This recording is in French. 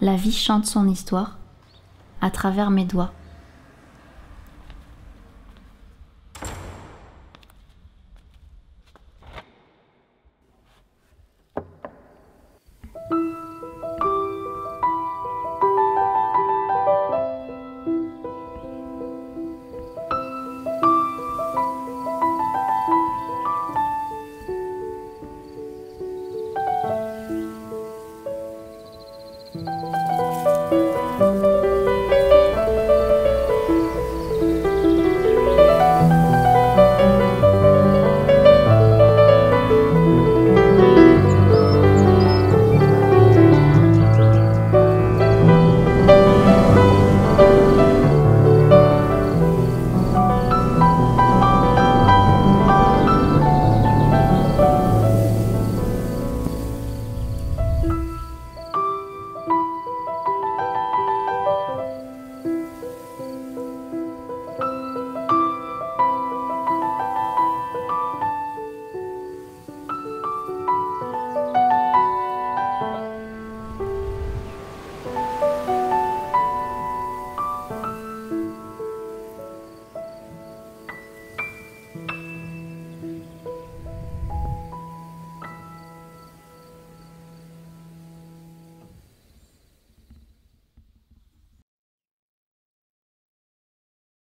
La vie chante son histoire à travers mes doigts.